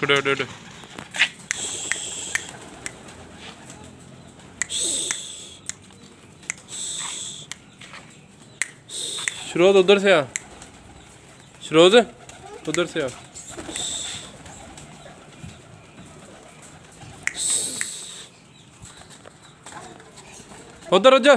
खड़े खड़े खड़े श्रोत उधर से आ श्रोत उधर से आ उधर जा